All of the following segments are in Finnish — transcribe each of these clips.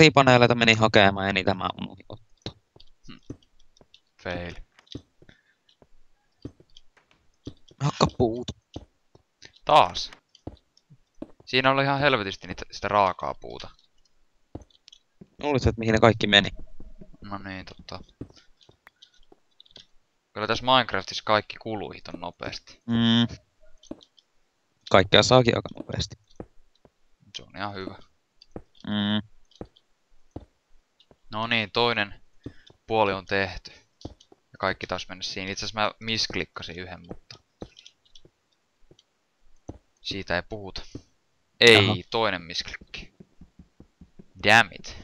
Lasipaneeleita meni hakemaan ja niitä mä unohdin ottaa. Fail. Hakka puuta. Taas. Siinä oli ihan helvetisti niitä, sitä raakaa puuta. Luulisin, että mihin ne kaikki meni. No niin, totta. Kyllä tässä Minecraftissa kaikki kuluu hiton nopeasti. Mm. Kaikkea saakin aika nopeasti. Se on ihan hyvä. Mm. No niin, toinen puoli on tehty. Ja kaikki taas mennä siinä. Itse asiassa mä misklikkasin yhden, mutta... Siitä ei puhuta. Ei, Jaha. toinen misklikki. Damn it.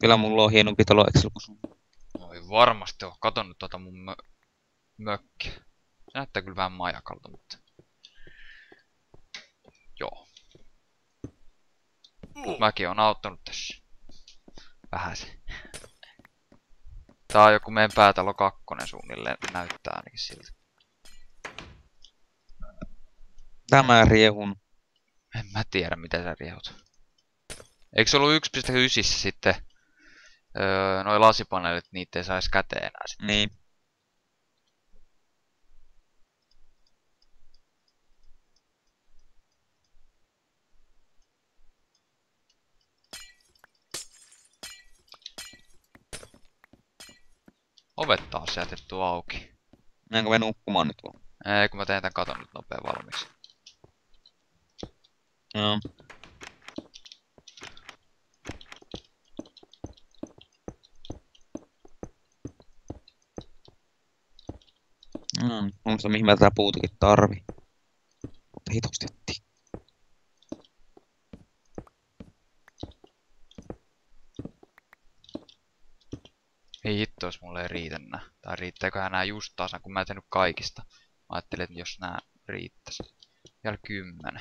Kyllä mulla on hienompi talo Excel kuin sun. Oi varmasti oo katonut tota mun mö mökkiä. Se näyttää kyllä vähän majakalta, mutta... Joo. Mäkin on auttanut tässä. Vähän se. Tää on joku meidän päätalo kakkonen suunnilleen, näyttää ainakin siltä. Tämä riehun. En mä tiedä mitä sä riehut. Eikö se ollut 1.9 sitten öö, noi lasipaneelit, niitä ei saisi käteen enää sit. Niin. Ovet taas jätetty auki. Menenkö me nukkumaan nyt vaan? Ei, kun mä teen tän katon nyt nopea valmiiksi. Joo. No, niin. muista mihin mä tätä puutakin tarvii. Hitosti etti. Ei hitto, jos mulle ei riitä nää. Tai riittääköhän nää just tasan, kun mä en tehnyt kaikista. Mä ajattelin, että jos nää riittäis. Vielä kymmenen.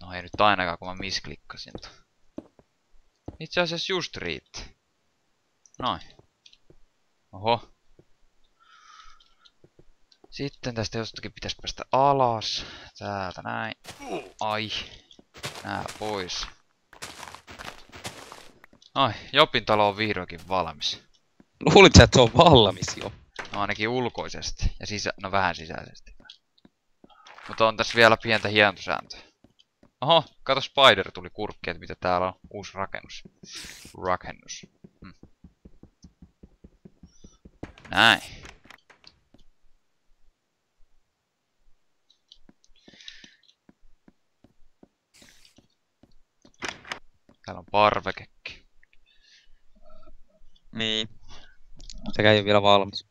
No ei nyt ainakaan, kun mä misklikkasin. Itse asiassa just riitti. Noin. Oho. Sitten tästä jostakin pitäisi päästä alas. Täältä näin. Ai. Nää pois. Ai, Jopin talo on vihdoinkin valmis. Luulit sä, että se on valmis jo? No ainakin ulkoisesti. Ja sisä... no vähän sisäisesti. Mutta on tässä vielä pientä hientosääntöä. Oho, kato Spider tuli kurkki, että mitä täällä on. Uusi rakennus. Rakennus. Hm. Näin. Täällä on parvekekki. Niin. Sekä ei ole vielä valmis.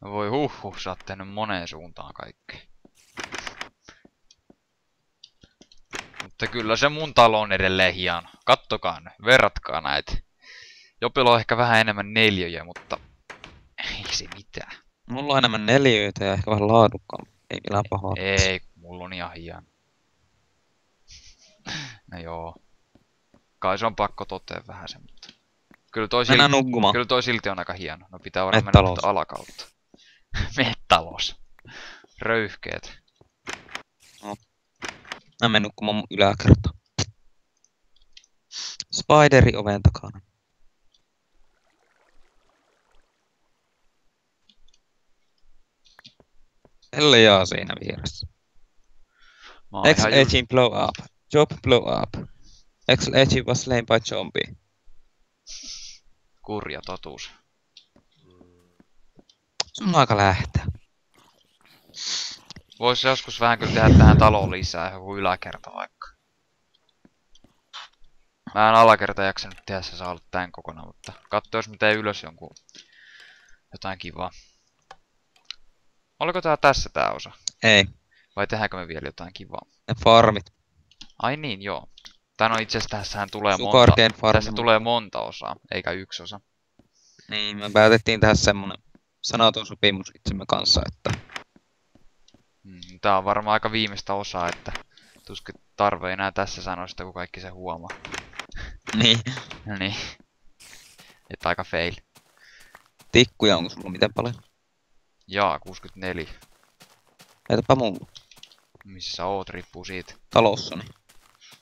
No voi huhhuh, sä oot tehnyt moneen suuntaan kaikki. Mutta kyllä se mun talo on edelleen hieno. Kattokaa nyt, verratkaa näitä. Jopilla on ehkä vähän enemmän neljöjä, mutta ei se mitään. Mulla on enemmän neliöitä ja ehkä vähän laadukkaan. Ei millään pahaa. Ei, mulla on ihan hieno. No joo. Kai se on pakko totea vähän se, mutta... Kyllä toi, silti, nukkumaan. kyllä toi silti on aika hieno. No pitää varmaan mennä Mettalos. tuota alakautta. Mettalos. Röyhkeet. Mä menen nukkumaan mun yläkertaan. Spideri oven takana. Ellei jaa siinä vieressä. X-Agent blow up. Job blow up. X-Agent was slain by zombie. kurja totuus. Sun on aika lähteä. Voisi joskus vähän kyllä tehdä tähän taloon lisää, joku yläkerta vaikka. Mä en alakerta jaksanut tehdä, se saa olla tän kokonaan, mutta katso jos mä teen ylös jonkun jotain kivaa. Oliko tää tässä tää osa? Ei. Vai tehdäänkö me vielä jotain kivaa? Ne farmit. Ai niin, joo. Tää no itse asiassa tulee monta, farmi. tässä tulee monta osaa, eikä yksi osa. Niin, me päätettiin tehdä semmonen sanaton sopimus itsemme kanssa, että Mm, tää on varmaan aika viimeistä osaa, että tuskin tarve enää tässä sanoa sitä, kun kaikki se huomaa. niin, No niin. Että aika fail. tikkuja onko sulla miten paljon? Jaa, 64. Heitäpä mulla. Missä sä oot, riippuu siitä. Talossani.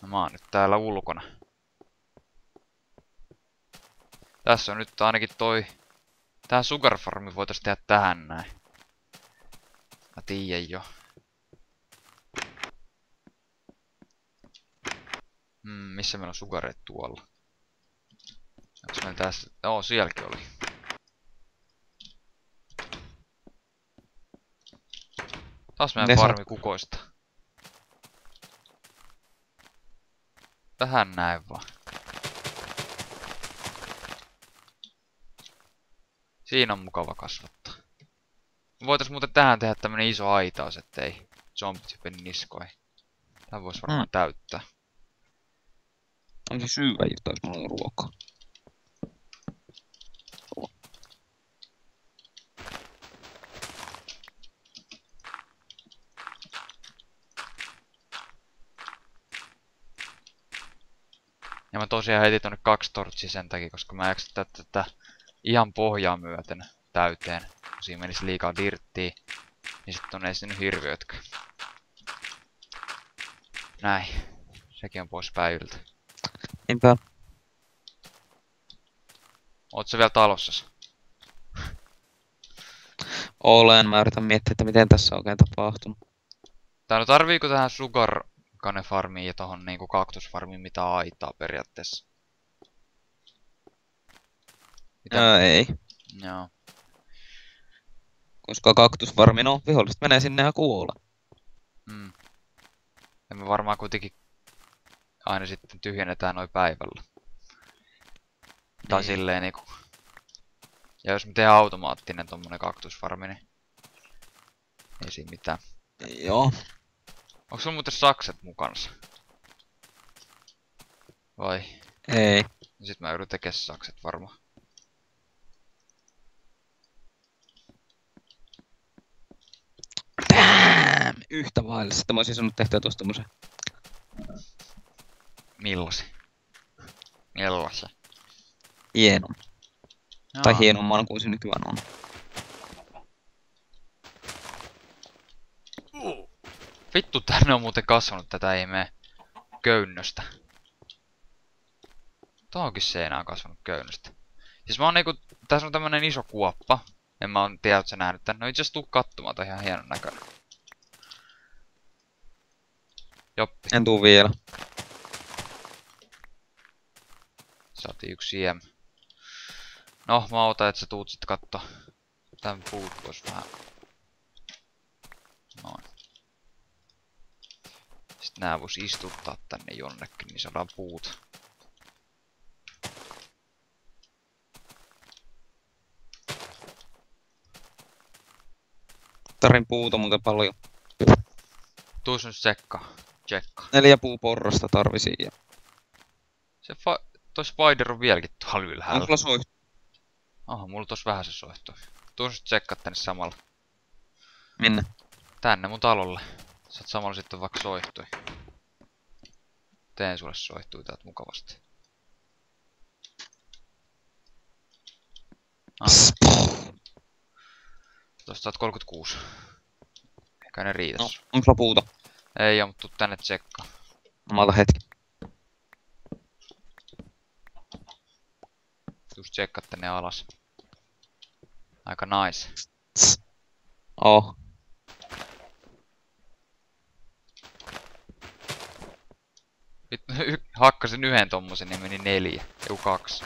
No mä oon nyt täällä ulkona. Tässä on nyt ainakin toi... Tää Sugar Farmi voitais tehdä tähän näin. Mä tiedän jo. Hmm, missä meillä on sugareet tuolla? Onks meillä tässä... Oo, sielläkin oli. Taas meidän farmi kukoista. Tähän näin vaan. Siinä on mukava kasvattaa. Voitais muuten tähän tehdä tämmönen iso aitaus, ettei zombit hypeni niskoihin. Tää vois varmaan Mm. täyttää. On se syyvä jos mulla on ruokaa. Mä tosiaan heitin tonne kaksi tortsia sen takia, koska mä jaksin tätä, ihan pohjaa myöten täyteen. Kun siinä menisi liikaa dirttiä, niin sit on esiintynyt hirviötkä. Näin. Sekin on pois päiviltä. Niinpä. Oot sä vielä talossa? Olen. Mä yritän miettiä, että miten tässä on oikein tapahtunut. Tää no tarviiko tähän sugar cane farmiin ja tohon niinku kaktusfarmiin mitä aitaa periaatteessa? Mitä? Ää, ei. Joo. Koska kaktusfarmi, no viholliset menee sinne ja kuolee. Mm. Ja me varmaan kuitenkin aina sitten tyhjennetään noin päivällä. Tai Niin. silleen niinku. Ja jos me tehdään automaattinen tommonen kaktusfarmi, niin ei siinä mitään. Joo. Onko sulla muuten sakset mukana? Vai? Ei. No sit mä joudun tekemään sakset varmaan. Yhtä vaille. Sitten mä olisin saanut tehtyä tuosta tommosen. Millasi? Millasi? Hienon. Tai hienomman kuin se nykyään on. Vittu, tänne on muuten kasvanut tätä mene köynnöstä. Tuohonkin seinään on kasvanut köynnöstä. Siis mä oon niinku, tässä on tämmönen iso kuoppa. En mä oon tiedä, että sä nähnyt tän. No itse asiassa tuu katsomaan, tää on ihan hienon näköinen. Joppi, En tuu vielä. saatiin yksi IM. No, mä otan, että sä tuut sit katto. Tän puut vois vähän. Noin. Sitten nää vois istuttaa tänne jonnekin, niin saadaan puut. Tarin puuta muuten paljon. Tuus nyt sekka. Tsekka. Neljä puuporrasta tarvisin ja... Se fa toi spider on vieläkin tuolla ylhäällä. On sulla soihtu? Aha, mulla tos vähän se soihtui. Tuus nyt tsekkaa tänne samalla. Minne? Tänne mun talolle. Saat samalla sitten vaikka soihtui. Teen sulle soihtui täältä mukavasti. Ah, tosta saat 36. Eikä ne riitä. No, onko sulla puuta? Ei oo, mutta tuu tänne tsekkaa. No, Mä otan hetki. Just tsekkaa tänne alas. Aika nice. Oh. Vittu, y- hakkasin yhden tommosen, niin meni neljä. Joku kaksi.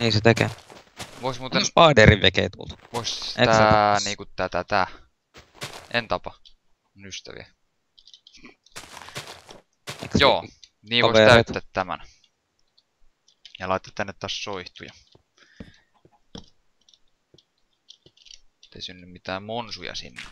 Niin se tekee. Vois muuten... Spiderin vekee tuolta. Vois Et tää niinku tätä tää. En tapa. Mun ystäviä. Eikö se- Joo, niin vois täyttää tämän. Ja laittaa tänne taas soihtuja. Ei synny mitään monsuja sinne.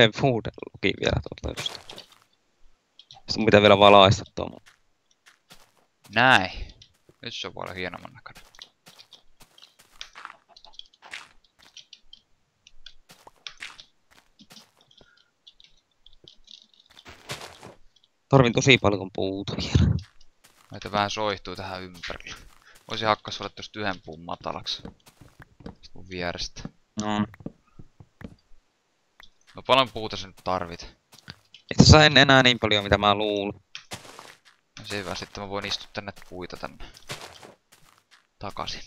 Yhden food lukin vielä tuolta just. Sitten Sun pitää vielä valaista tuo. mun- Näin. Nyt se on paljon hienomman näköinen. Tarvin tosi paljon puuta vielä. Meitä vähän soihtuu tähän ympärille. Voisi hakkas olla tosta yhden puun matalaksi. Mun vierestä. No. Paljon puuta sä nyt tarvit? Itse asiassa en enää niin paljon mitä mä luulin. No se hyvä, sitten mä voin istuttaa näitä puita tänne. Takaisin.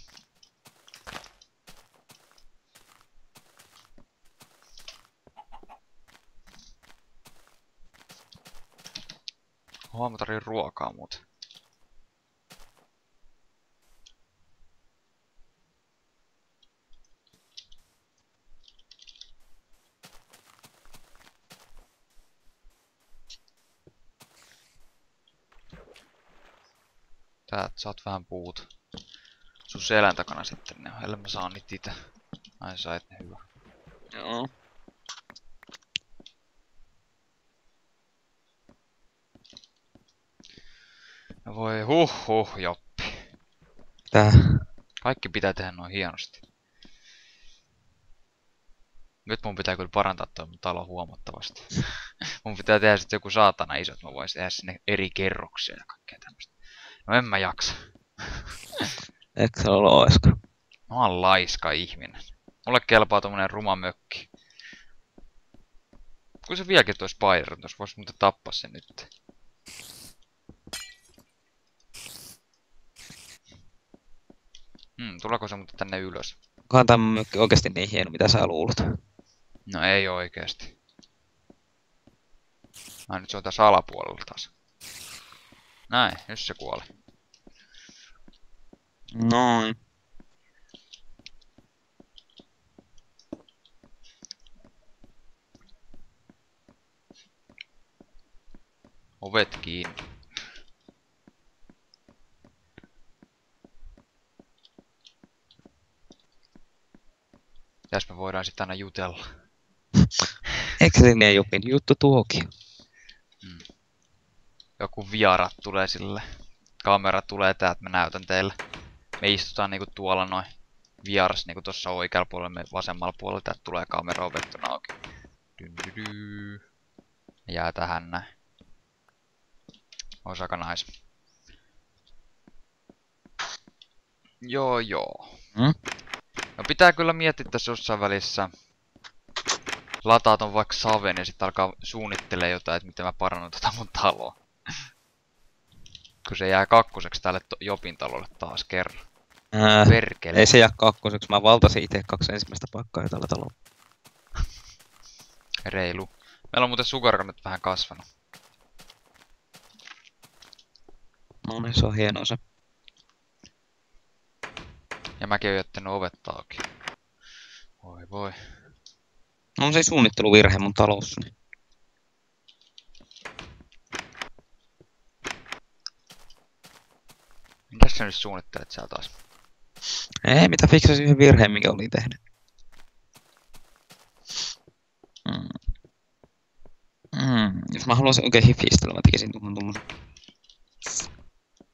Oho, mä ruokaa muuten. Täältä saat vähän puut. Sun selän takana sitten ne on, ellei mä saa niitä ite. Ai sait ne hyvä. Joo. No voi huh huh joppi. Tää. Kaikki pitää tehdä noin hienosti. Nyt mun pitää kyllä parantaa toi mun talo huomattavasti. mun pitää tehdä sitten joku saatana iso, että mä voisin tehdä sinne eri kerroksia. No en mä jaksa. Eikö se ole loiska? Mä oon laiska ihminen. Mulle kelpaa tommonen ruma mökki. Kun se vieläkin toi spider, tuossa vois muuten tappaa sen nyt. Hmm, tuleeko se muuten tänne ylös? Onkohan tämä mökki oikeesti niin hieno, mitä sä luulet? No ei oikeesti. Ai nyt se on tässä alapuolella taas. Näin, nyt se kuoli. Noin. Ovet kiinni. Tässä me voidaan sitten aina jutella. Eikö se niin jopin juttu tuokin? Joku viarat tulee sille. Kamera tulee täältä, mä näytän teille. Me istutaan niinku tuolla noin vieras niinku tossa oikealla puolella, me vasemmalla puolella täältä tulee kamera ovettuna auki. Dyndydy. Jää tähän näin. Ois aika nais. Joo joo. Mm? No pitää kyllä miettiä tässä jossain välissä. Lataa ton vaikka saven ja sitten alkaa suunnittelee jotain, että miten mä parannan tota mun taloa. Kun se jää kakkoseksi tälle to- Jopin talolle taas kerran. Ää, Perkele. ei se jää kakkoseksi, mä valtasin itse kaksi ensimmäistä paikkaa tällä talolla. Reilu. Meillä on muuten sukarka nyt vähän kasvanut. No niin, se on hienoa se. Ja mäkin oon jättänyt ovet auki. Voi voi. No on se suunnitteluvirhe mun talossa. Niin. Mitäs sä nyt suunnittelet siellä taas? Ei, mitä fiksasin yhden virheen, mikä oli tehnyt. Mm. Mm. Jos mä haluaisin oikein hifistellä, mä tekisin tuohon tuommoisen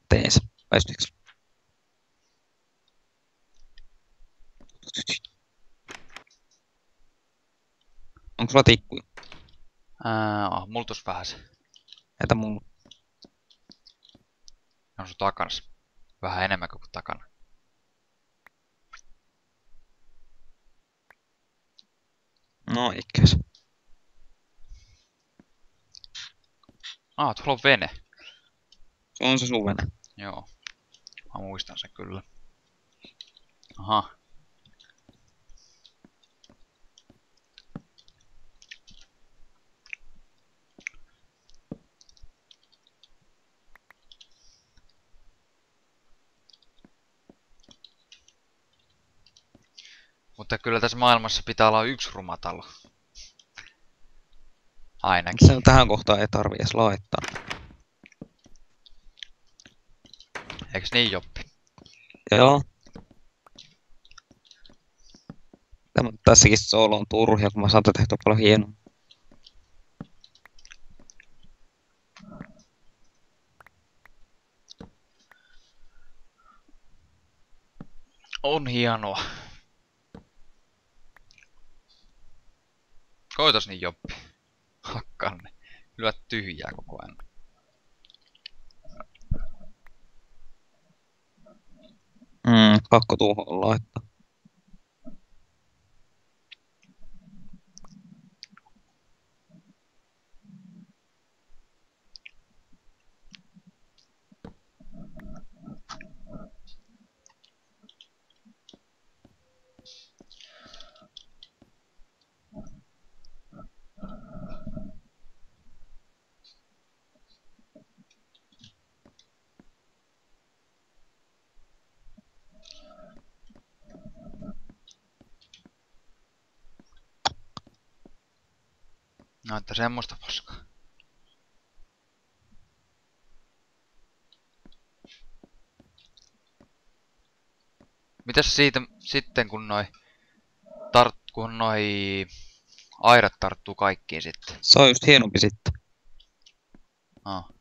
teensä. Väistyykö? Onko sulla tikkuja? Ää, oh, mulla tos vähän se. Heitä mulla. Ne on sun takanas. Vähän enemmän kuin takana. No ikäs. Ah, tuolla on vene. Se on se sun vene. Joo. Mä muistan sen kyllä. Aha. Mutta kyllä tässä maailmassa pitää olla yksi rumatalo. Ainakin. Sen tähän kohtaan ei tarvi edes laittaa. Eiks niin, Joppi? Joo. Tämä, tässäkin solo on turhia, kun mä saan tehtyä paljon hienoa. On hienoa. Koitas niin Joppi. Hakkanne. Lyö tyhjää koko ajan. Mm, pakko tuohon laittaa. Että semmoista paskaa. Mitäs siitä sitten, kun noi, tart, kun noi airat tarttuu kaikkiin sitten? Se on just hienompi sitten. Ah.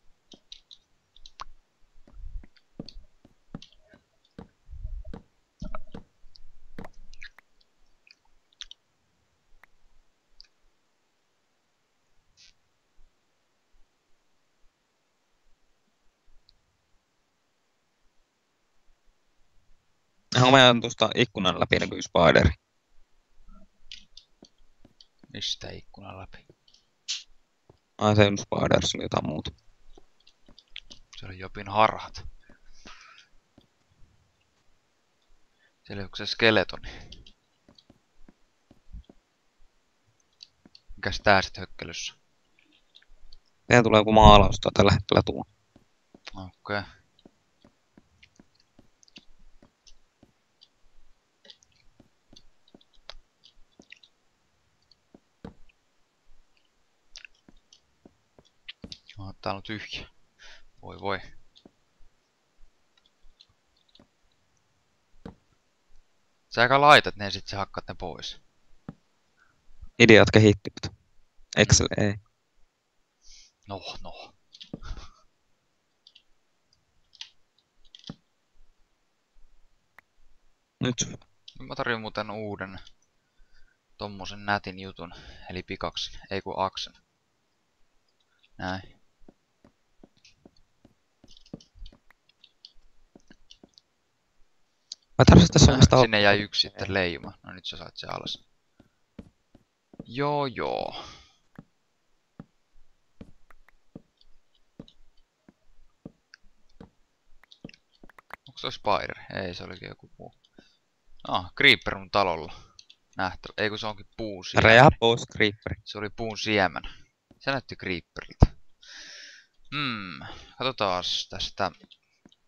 Onko meidän tuosta ikkunan läpi näkyy spideri? Mistä ikkunan läpi? Ai se on spider, se oli jotain muuta. Se oli Jopin harhat. Siellä onko se skeletoni? Mikäs tää sit hökkelyssä? Teillä tulee joku maalausta tällä hetkellä tuo. Okei. Okay. No, täällä on tyhjä. Voi voi. Sä kai laitat ne ja sit sä hakkaat ne pois. Ideat kehittyvät. Excel ei. No, no. Nyt Mä tarjoin muuten uuden tommosen nätin jutun, eli pikaksen, ei kun aksen. Näin. Mä tarvitsin tässä Äh, vasta Sinne jäi yksi sitten leima. No nyt sä saat se alas. Joo joo. Onko se Spider? Ei, se olikin joku muu. Ah, Creeper mun talolla. Nähtävä. Ei kun se onkin puun siemen. Räjähä pois creeperi. Se oli puun siemen. Se näytti Creeperiltä. Hmm, katsotaan tästä.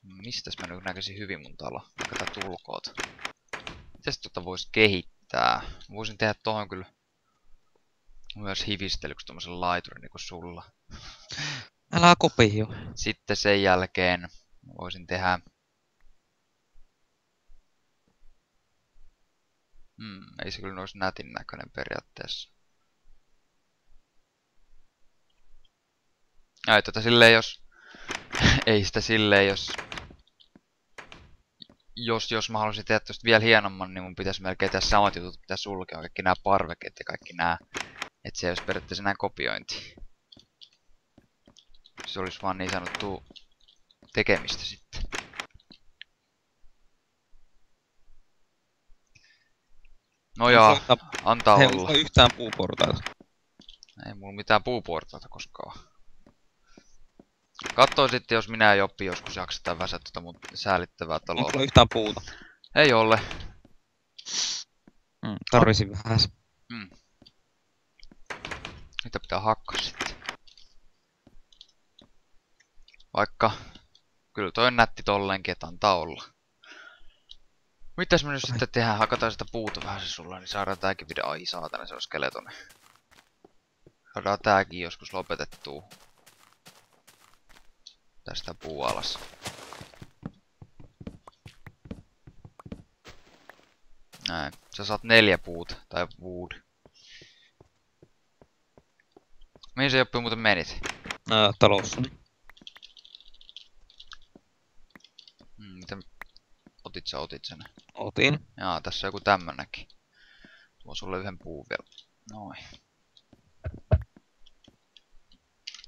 Mistäs mä nyt näkisin hyvin mun talo? Vaikka tätä ulkoota. Mitäs tota vois kehittää? Voisin tehdä tohon kyllä myös hivistelyksi tommosen laiturin niinku sulla. Älä kopio. Sitten sen jälkeen voisin tehdä... Hmm, ei se kyllä olisi nätin näköinen periaatteessa. Ai tota silleen jos... ei sitä silleen jos... Jos, jos mä haluaisin tehdä tosta vielä hienomman, niin mun pitäisi melkein tehdä samat jutut, mitä sulkea kaikki nämä parveket ja kaikki nämä. Et se olisi periaatteessa näin kopiointi. Se olisi vaan niin sanottu tekemistä sitten. No joo, antaa olla. onko yhtään puuportaita? Ei mulla mitään puupuortaita koskaan. Kattoo sitten, jos minä ja Joppi joskus jaksetaan väsää tota mun säälittävää Onko taloa. sulla yhtään puuta? Ei ole. Mm, tarvisin vähän. Niitä pitää hakkaa sitten. Vaikka... Kyllä toi on nätti tollenkin, että antaa olla. Mitäs me nyt sitten tehdään? Hakataan sitä puuta vähän se sulla, niin saadaan tääkin video. Ai saatana, se on skeletoni. Saadaan tääkin joskus lopetettua. Tästä puu alas. Näin. Sä saat neljä puuta, tai wood. Mihin se Joppi muuten menit? Ää, talossani. Hmm, miten otit sä otit sen? Otin. Jaa, tässä on joku tämmönenkin. Tuo sulle yhden puun vielä. Noin.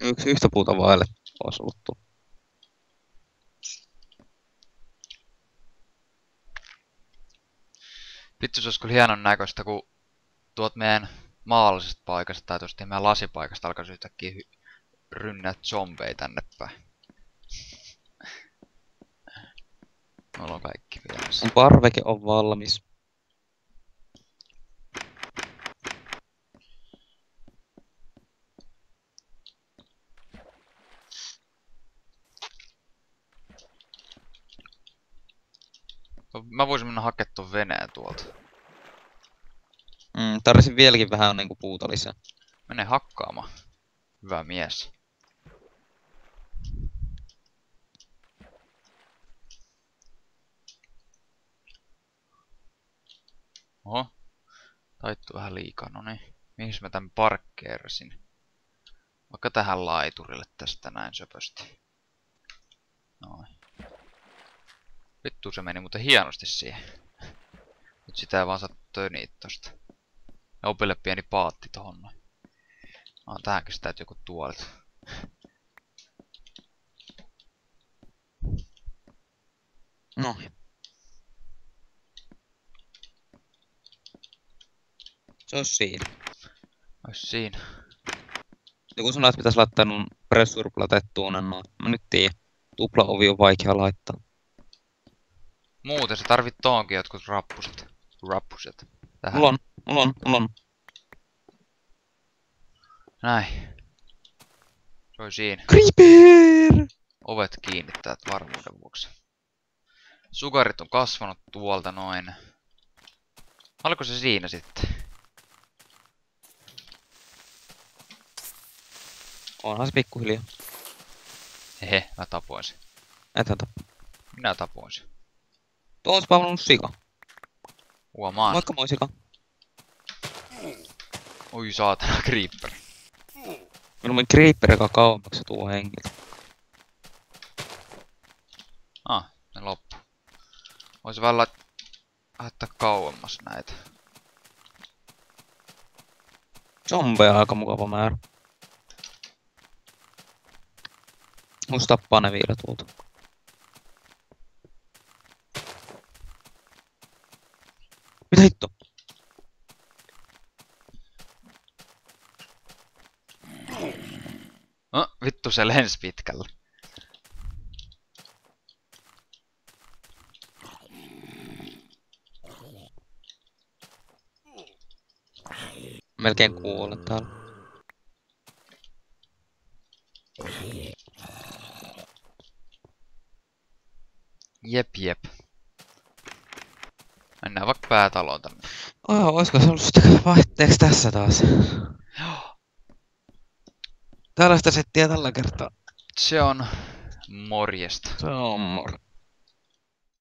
Yksi yhtä puuta vaille olisi ollut tuo. Vittu se olisi kyllä hienon näköistä, kun tuot meidän maallisesta paikasta tai tuosta meidän lasipaikasta alkaisi yhtäkkiä rynnää zombeja tänne päin. Mulla on kaikki. Mun parveke on valmis. Mä voisin mennä hakemaan ton veneen tuolta. Mm, tarvisin vieläkin vähän niinku puuta lisää. Mene hakkaamaan. Hyvä mies. Oho. Taittu vähän liikaa, no niin. Mihin mä tän parkkeerasin? Vaikka tähän laiturille tästä näin söpösti. Noin. Vittu se meni muuten hienosti siihen. Nyt sitä ei vaan saa töniit tosta. Ja opille pieni paatti tohon noin. No, tähänkin sitä joku tuolit. No. Se on siinä. Ois siinä. Joku sanoi, että pitäisi laittaa nun pressurplatettuun, no mä nyt tiedän. Tupla ovi on vaikea laittaa. Muuten se tarvit toonkin jotkut rappuset. Rappuset. Tähän. Mulla on, mulla on, mulla on. Näin. Se oli siinä. Creeper! Ovet kiinni täältä varmuuden vuoksi. Sugarit on kasvanut tuolta noin. Oliko se siinä sitten? Onhan se pikkuhiljaa. Hehe, mä tapoin sen. Ethän tappa. Minä tapoin sen. Tuo on spawnannut sika. Huomaan. Moikka moi sika. Oi saatana, creeper. Minun meni creeper, joka kauemmaksi se tuo hengiltä. Ah, ne loppu. Voisi vähän lait- laittaa kauemmas näitä. Zombeja aika mukava määrä. Musta tappaa ne vielä tuolta. Mitä hitto? No, vittu se lensi pitkälle. Melkein kuolen täällä. Jep, jep. Päätaloon tänne. Oh, olisiko se ollut sitten vaihteeksi tässä taas? Joo. Tällaista settiä tällä kertaa. Se on morjesta. Se on mor.